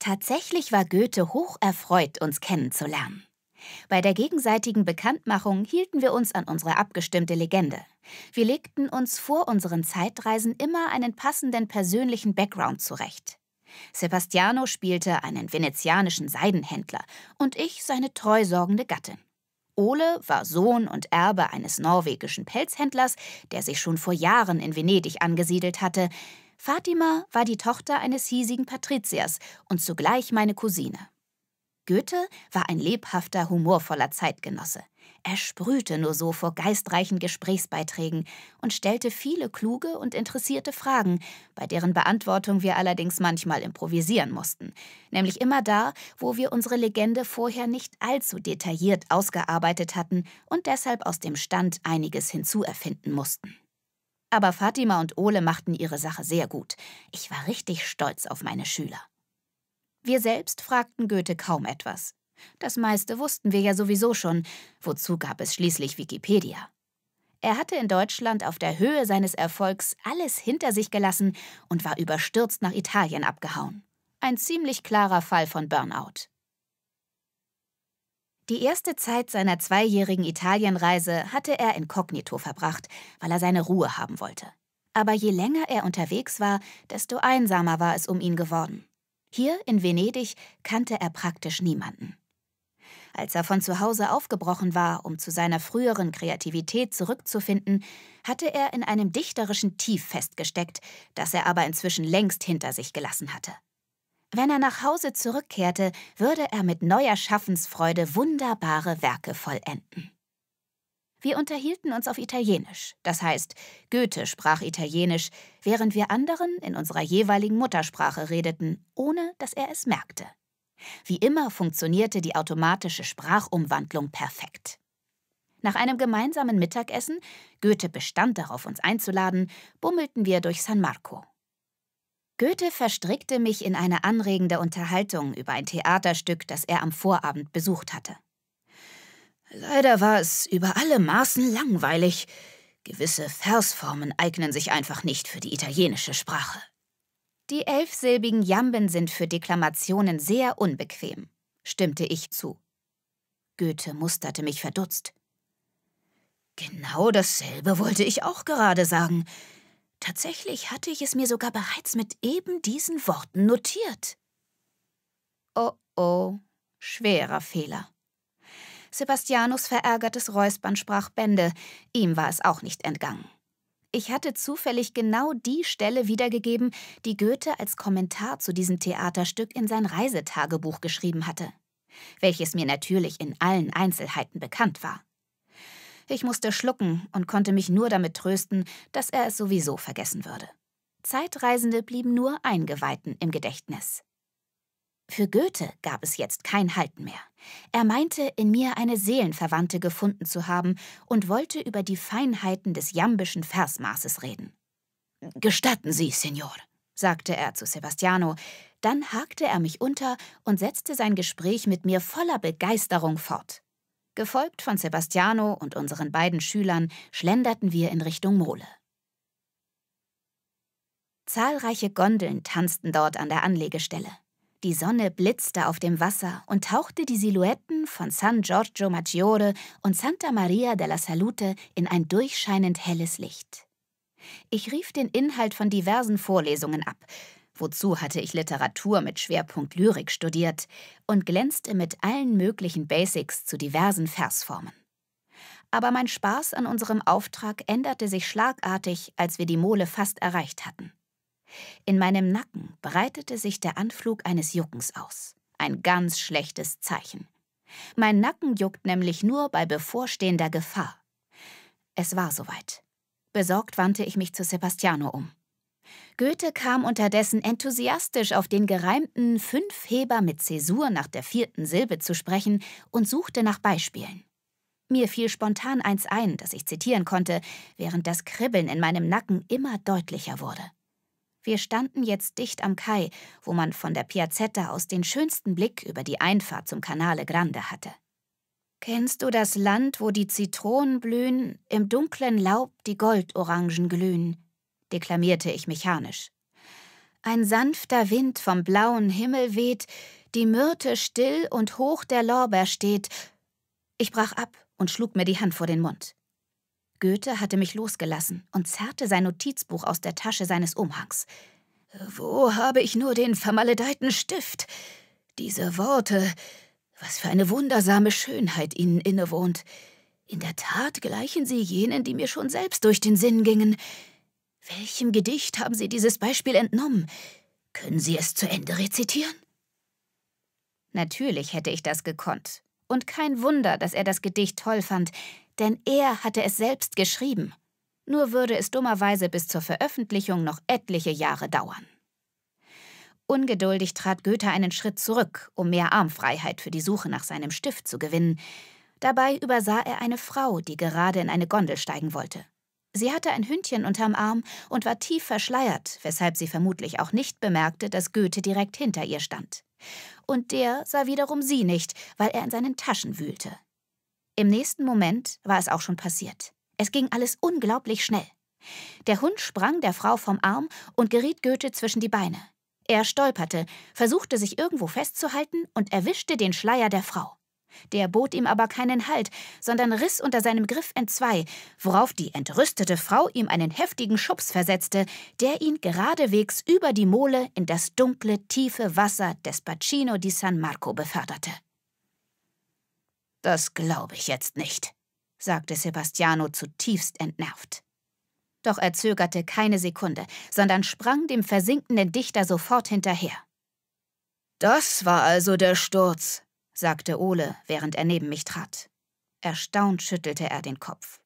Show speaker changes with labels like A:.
A: Tatsächlich war Goethe hoch erfreut, uns kennenzulernen. Bei der gegenseitigen Bekanntmachung hielten wir uns an unsere abgestimmte Legende. Wir legten uns vor unseren Zeitreisen immer einen passenden persönlichen Background zurecht. Sebastiano spielte einen venezianischen Seidenhändler und ich seine treusorgende Gattin. Ole war Sohn und Erbe eines norwegischen Pelzhändlers, der sich schon vor Jahren in Venedig angesiedelt hatte. Fatima war die Tochter eines hiesigen Patriziers und zugleich meine Cousine. Goethe war ein lebhafter, humorvoller Zeitgenosse. Er sprühte nur so vor geistreichen Gesprächsbeiträgen und stellte viele kluge und interessierte Fragen, bei deren Beantwortung wir allerdings manchmal improvisieren mussten, nämlich immer da, wo wir unsere Legende vorher nicht allzu detailliert ausgearbeitet hatten und deshalb aus dem Stand einiges hinzuerfinden mussten. Aber Fatima und Ole machten ihre Sache sehr gut. Ich war richtig stolz auf meine Schüler. Wir selbst fragten Goethe kaum etwas. Das meiste wussten wir ja sowieso schon, wozu gab es schließlich Wikipedia. Er hatte in Deutschland auf der Höhe seines Erfolgs alles hinter sich gelassen und war überstürzt nach Italien abgehauen. Ein ziemlich klarer Fall von Burnout. Die erste Zeit seiner zweijährigen Italienreise hatte er inkognito verbracht, weil er seine Ruhe haben wollte. Aber je länger er unterwegs war, desto einsamer war es um ihn geworden. Hier in Venedig kannte er praktisch niemanden. Als er von zu Hause aufgebrochen war, um zu seiner früheren Kreativität zurückzufinden, hatte er in einem dichterischen Tief festgesteckt, das er aber inzwischen längst hinter sich gelassen hatte. Wenn er nach Hause zurückkehrte, würde er mit neuer Schaffensfreude wunderbare Werke vollenden. Wir unterhielten uns auf Italienisch, das heißt, Goethe sprach Italienisch, während wir anderen in unserer jeweiligen Muttersprache redeten, ohne dass er es merkte. Wie immer funktionierte die automatische Sprachumwandlung perfekt. Nach einem gemeinsamen Mittagessen, Goethe bestand darauf, uns einzuladen, bummelten wir durch San Marco. Goethe verstrickte mich in eine anregende Unterhaltung über ein Theaterstück, das er am Vorabend besucht hatte. Leider war es über alle Maßen langweilig. Gewisse Versformen eignen sich einfach nicht für die italienische Sprache. Die elfsilbigen Jamben sind für Deklamationen sehr unbequem, stimmte ich zu. Goethe musterte mich verdutzt. Genau dasselbe wollte ich auch gerade sagen. Tatsächlich hatte ich es mir sogar bereits mit eben diesen Worten notiert. Oh oh, schwerer Fehler. Sebastianus verärgertes Räuspern sprach Bände, ihm war es auch nicht entgangen. Ich hatte zufällig genau die Stelle wiedergegeben, die Goethe als Kommentar zu diesem Theaterstück in sein Reisetagebuch geschrieben hatte, welches mir natürlich in allen Einzelheiten bekannt war. Ich musste schlucken und konnte mich nur damit trösten, dass er es sowieso vergessen würde. Zeitreisende blieben nur Eingeweihten im Gedächtnis. Für Goethe gab es jetzt kein Halten mehr. Er meinte, in mir eine Seelenverwandte gefunden zu haben und wollte über die Feinheiten des jambischen Versmaßes reden. Gestatten Sie, Signor, sagte er zu Sebastiano. Dann hakte er mich unter und setzte sein Gespräch mit mir voller Begeisterung fort. Gefolgt von Sebastiano und unseren beiden Schülern schlenderten wir in Richtung Mole. Zahlreiche Gondeln tanzten dort an der Anlegestelle. Die Sonne blitzte auf dem Wasser und tauchte die Silhouetten von San Giorgio Maggiore und Santa Maria della Salute in ein durchscheinend helles Licht. Ich rief den Inhalt von diversen Vorlesungen ab, wozu hatte ich Literatur mit Schwerpunkt Lyrik studiert und glänzte mit allen möglichen Basics zu diversen Versformen. Aber mein Spaß an unserem Auftrag änderte sich schlagartig, als wir die Mole fast erreicht hatten. In meinem Nacken breitete sich der Anflug eines Juckens aus. Ein ganz schlechtes Zeichen. Mein Nacken juckt nämlich nur bei bevorstehender Gefahr. Es war soweit. Besorgt wandte ich mich zu Sebastiano um. Goethe kam unterdessen enthusiastisch auf den gereimten Fünfheber mit Zäsur nach der vierten Silbe zu sprechen und suchte nach Beispielen. Mir fiel spontan eins ein, das ich zitieren konnte, während das Kribbeln in meinem Nacken immer deutlicher wurde. Wir standen jetzt dicht am Kai, wo man von der Piazzetta aus den schönsten Blick über die Einfahrt zum Canale Grande hatte. Kennst du das Land, wo die Zitronen blühen, im dunklen Laub die Goldorangen glühen? Deklamierte ich mechanisch. Ein sanfter Wind vom blauen Himmel weht, die Myrte still und hoch der Lorbeer steht. Ich brach ab und schlug mir die Hand vor den Mund. Goethe hatte mich losgelassen und zerrte sein Notizbuch aus der Tasche seines Umhangs. Wo habe ich nur den vermaledeiten Stift? Diese Worte, was für eine wundersame Schönheit ihnen innewohnt. In der Tat gleichen sie jenen, die mir schon selbst durch den Sinn gingen. Welchem Gedicht haben Sie dieses Beispiel entnommen? Können Sie es zu Ende rezitieren? Natürlich hätte ich das gekonnt. Und kein Wunder, dass er das Gedicht toll fand, denn er hatte es selbst geschrieben. Nur würde es dummerweise bis zur Veröffentlichung noch etliche Jahre dauern. Ungeduldig trat Goethe einen Schritt zurück, um mehr Armfreiheit für die Suche nach seinem Stift zu gewinnen. Dabei übersah er eine Frau, die gerade in eine Gondel steigen wollte. Sie hatte ein Hündchen unterm Arm und war tief verschleiert, weshalb sie vermutlich auch nicht bemerkte, dass Goethe direkt hinter ihr stand. Und der sah wiederum sie nicht, weil er in seinen Taschen wühlte. Im nächsten Moment war es auch schon passiert. Es ging alles unglaublich schnell. Der Hund sprang der Frau vom Arm und geriet Goethe zwischen die Beine. Er stolperte, versuchte sich irgendwo festzuhalten und erwischte den Schleier der Frau. Der bot ihm aber keinen Halt, sondern riss unter seinem Griff entzwei, worauf die entrüstete Frau ihm einen heftigen Schubs versetzte, der ihn geradewegs über die Mole in das dunkle, tiefe Wasser des Bacino di San Marco beförderte. Das glaube ich jetzt nicht, sagte Sebastiano zutiefst entnervt. Doch er zögerte keine Sekunde, sondern sprang dem versinkenden Dichter sofort hinterher. Das war also der Sturz, sagte Ole, während er neben mich trat. Erstaunt schüttelte er den Kopf.